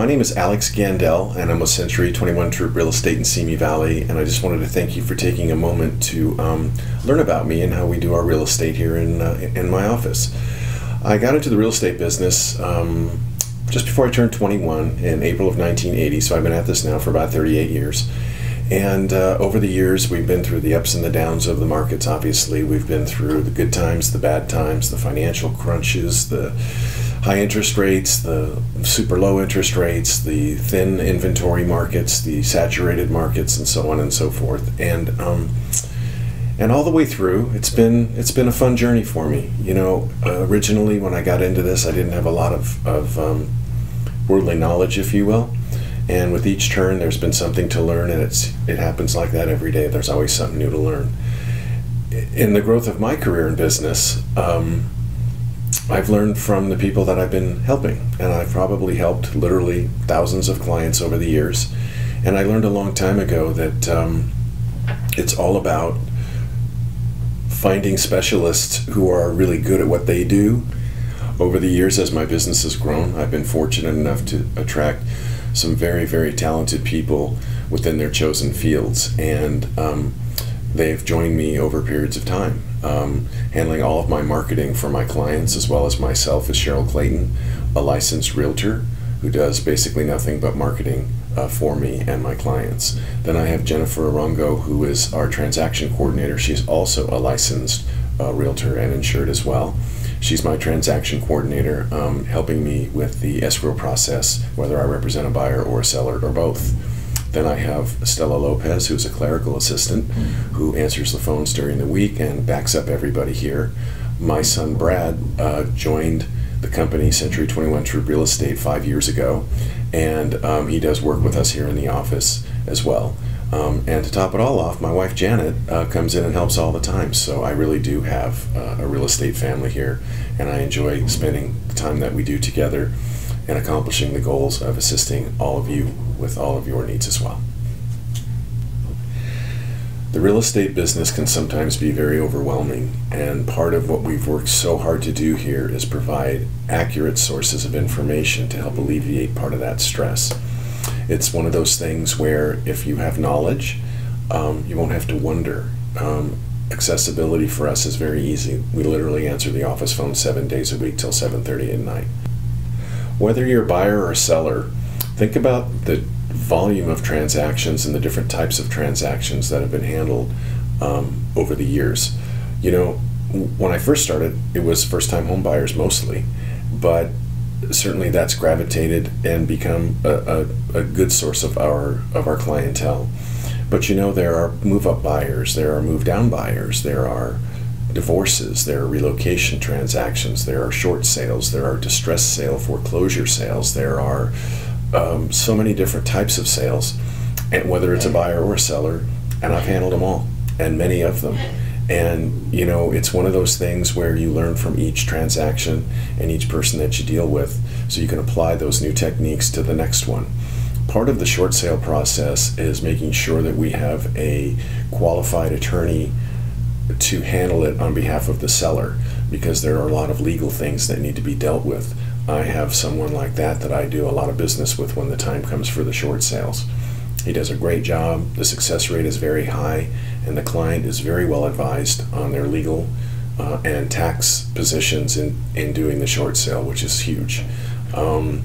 My name is Alex Gandel, and I'm with Century 21 Troop Real Estate in Simi Valley. And I just wanted to thank you for taking a moment to um, learn about me and how we do our real estate here in uh, in my office. I got into the real estate business um, just before I turned 21 in April of 1980. So I've been at this now for about 38 years. And uh, over the years, we've been through the ups and the downs of the markets. Obviously, we've been through the good times, the bad times, the financial crunches, the high interest rates, the super low interest rates, the thin inventory markets, the saturated markets, and so on and so forth. And um, and all the way through, it's been it's been a fun journey for me. You know, uh, originally when I got into this, I didn't have a lot of of um, worldly knowledge, if you will. And with each turn, there's been something to learn, and it's it happens like that every day. There's always something new to learn. In the growth of my career in business. Um, I've learned from the people that I've been helping, and I've probably helped literally thousands of clients over the years. And I learned a long time ago that um, it's all about finding specialists who are really good at what they do. Over the years, as my business has grown, I've been fortunate enough to attract some very, very talented people within their chosen fields. And um, they've joined me over periods of time. Um, handling all of my marketing for my clients as well as myself is Cheryl Clayton, a licensed realtor who does basically nothing but marketing uh, for me and my clients. Then I have Jennifer Arango, who is our transaction coordinator. She's also a licensed uh, realtor and insured as well. She's my transaction coordinator, um, helping me with the escrow process, whether I represent a buyer or a seller or both. Then I have Stella Lopez, who's a clerical assistant who answers the phones during the week and backs up everybody here. My son Brad uh, joined the company Century 21 Troop Real Estate five years ago, and um, he does work with us here in the office as well. Um, and to top it all off, my wife Janet uh, comes in and helps all the time. So I really do have uh, a real estate family here, and I enjoy spending the time that we do together and accomplishing the goals of assisting all of you with all of your needs as well. The real estate business can sometimes be very overwhelming, and part of what we've worked so hard to do here is provide accurate sources of information to help alleviate part of that stress. It's one of those things where if you have knowledge, um, you won't have to wonder. Um, accessibility for us is very easy. We literally answer the office phone seven days a week till 7:30 at night. Whether you're a buyer or a seller, think about the volume of transactions and the different types of transactions that have been handled um, over the years. You know, when I first started, it was first time home buyers mostly, but certainly that's gravitated and become a, a, a, good source of our of our clientele. But you know, there are move up buyers, there are move down buyers, there are divorces, there are relocation transactions, there are short sales, there are distress sale foreclosure sales, there are um, so many different types of sales, and whether it's a buyer or a seller, and I've handled them all, and many of them. And you know, it's one of those things where you learn from each transaction and each person that you deal with, so you can apply those new techniques to the next one. Part of the short sale process is making sure that we have a qualified attorney to handle it on behalf of the seller because there are a lot of legal things that need to be dealt with. I have someone like that that I do a lot of business with when the time comes for the short sales. He does a great job, the success rate is very high, and the client is very well advised on their legal uh, and tax positions in, in doing the short sale, which is huge. Um,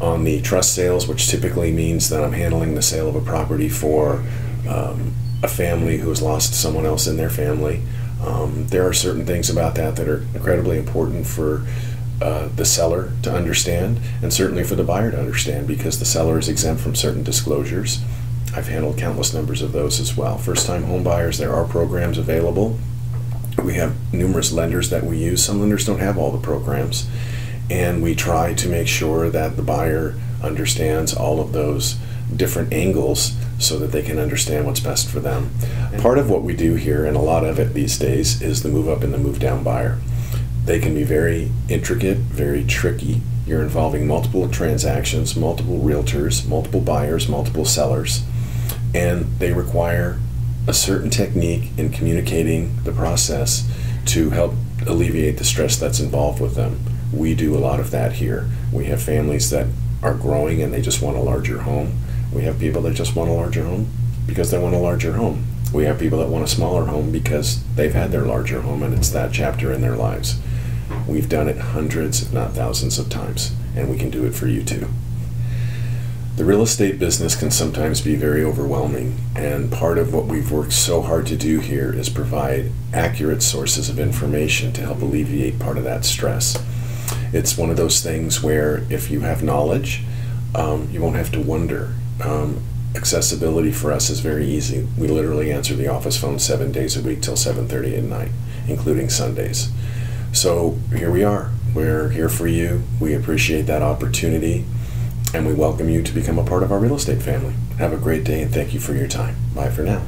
on the trust sales, which typically means that I'm handling the sale of a property for um, a family who has lost someone else in their family. Um, there are certain things about that that are incredibly important for uh, the seller to understand, and certainly for the buyer to understand, because the seller is exempt from certain disclosures. I've handled countless numbers of those as well. First time home buyers, there are programs available. We have numerous lenders that we use. Some lenders don't have all the programs, and we try to make sure that the buyer understands all of those different angles so that they can understand what's best for them. Part of what we do here, and a lot of it these days, is the move up and the move down buyer. They can be very intricate, very tricky. You're involving multiple transactions, multiple realtors, multiple buyers, multiple sellers, and they require a certain technique in communicating the process to help alleviate the stress that's involved with them. We do a lot of that here. We have families that are growing and they just want a larger home. We have people that just want a larger home because they want a larger home. We have people that want a smaller home because they've had their larger home and it's that chapter in their lives. We've done it hundreds, if not thousands of times, and we can do it for you too. The real estate business can sometimes be very overwhelming, and part of what we've worked so hard to do here is provide accurate sources of information to help alleviate part of that stress. It's one of those things where if you have knowledge, um, you won't have to wonder. Um, accessibility for us is very easy. We literally answer the office phone seven days a week till 7:30 at night, including Sundays. So here we are. We're here for you. We appreciate that opportunity, and we welcome you to become a part of our real estate family. Have a great day, and thank you for your time. Bye for now.